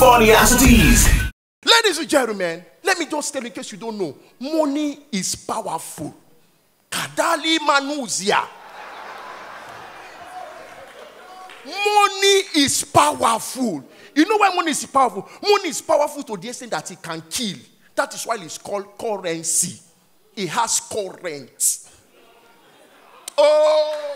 Funniasities. Ladies and gentlemen, let me just tell in case you don't know money is powerful. Kadali Manuzia. Money is powerful. You know why money is powerful? Money is powerful to the extent that it can kill. That is why it's called currency. It has current. Oh!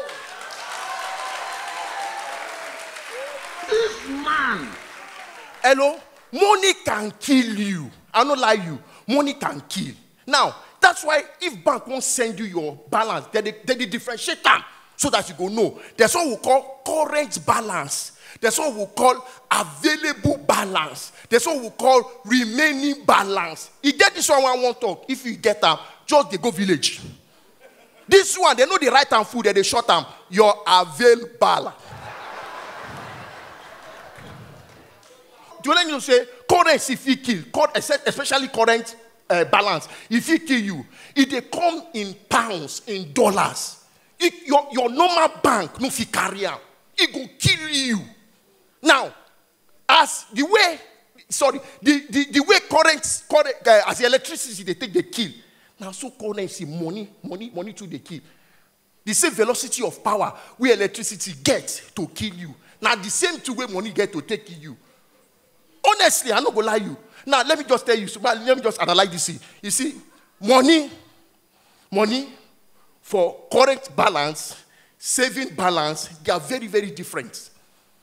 Hello? Money can kill you. I don't lie you. Money can kill. Now, that's why if bank won't send you your balance, then they, they, they differentiate them so that you go know. There's what we call current balance. There's what we call available balance. There's what we call remaining balance. You get this one want to talk. If you get them, just they go village. This one, they know the right hand food, they short them. Your avail balance. Do you know say currency if you kill, especially current uh, balance, if he kill you, if they come in pounds, in dollars, if your, your normal bank no fit carry am, it go kill you. Now, as the way, sorry, the, the, the way current, current uh, as the electricity they take they kill. Now, so currency, money, money, money to the kill. The same velocity of power where electricity gets to kill you. Now, the same two way money get to take you. Honestly, I'm not gonna lie you. Now, let me just tell you, let me just analyze this. You see, money, money for current balance, saving balance, they are very, very different.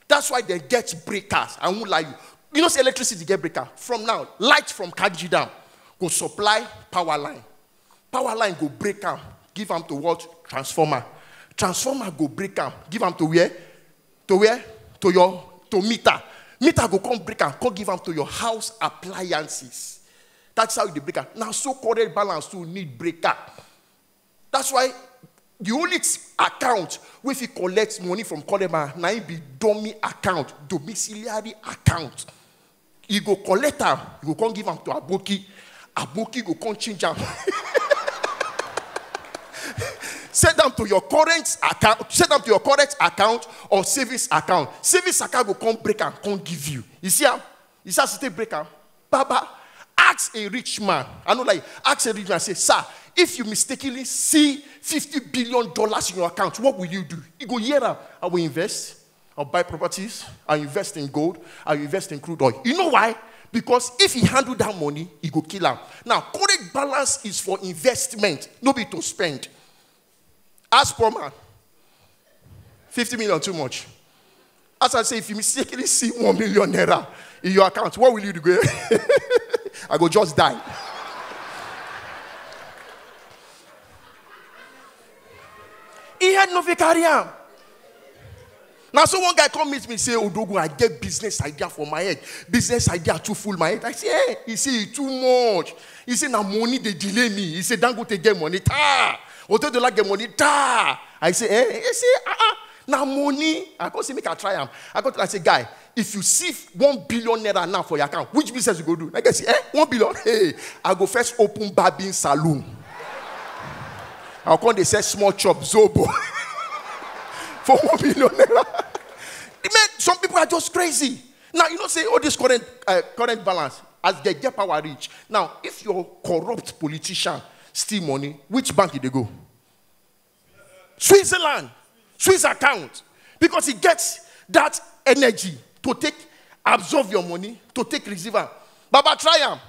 That's why they get breakers. I won't lie you. You know, say electricity get breaker. From now, light from Kaji Dam go supply power line. Power line go break am, give them to what? Transformer. Transformer go break am, give them to where? To where? To your to meter. Meter go come break am, come give them to your house appliances. That's how you break am. Now, so current balance to need breaker. That's why the only account where you collect money from Kodema, now be dummy account, domiciliary account. You go collect them, you go come give them to Aboki. Aboki go come change them. send them to your current account, send them to your current account or savings account. Savings account will come break and come give you. You see how? You see how to break am? Baba, ask a rich man. I know like ask a rich man, say, sir, if you mistakenly see 50 billion dollars in your account, what will you do? You go, yeah, I will invest. I'll buy properties. I'll invest in gold. I'll invest in crude oil. You know why? Because if he handle that money, he go kill him. Now, correct balance is for investment, nobody to spend. Ask poor man. 50 million too much. As I say, if you mistakenly see 1 million naira in your account, what will you do? I go just die. he had no am. Now, so one guy come meet me say, Odogu, I get business idea for my head. Business idea too full my head. I say, hey, he say, too much. He say, now money they delay me. He say, don't go to get money. Ta. De like get money. Ta. I say, eh? He say, ah, uh-uh. now money. I go say, make a try. I go to I say, guy, if you see one billion naira now for your account, which business you go do? I say, eh, one billion. Hey, I go first open barbing saloon. I'll come they say small chop zobo. for one billion naira. Some people are just crazy. Now, you know, say all this current, uh, current balance as they get power rich. Now, if your corrupt politician steal money, which bank did they go? Switzerland, Swiss account, because he gets that energy to take, absorb your money, to take receiver. Baba Triumph,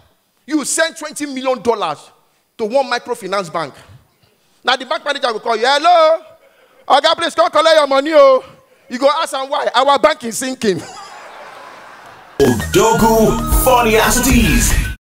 you send twenty million dollars to one microfinance bank. Now the bank manager will call you, hello, Oga, please come collect your money, oh. You go ask them why. Our bank is sinking. Odogu Funniasities.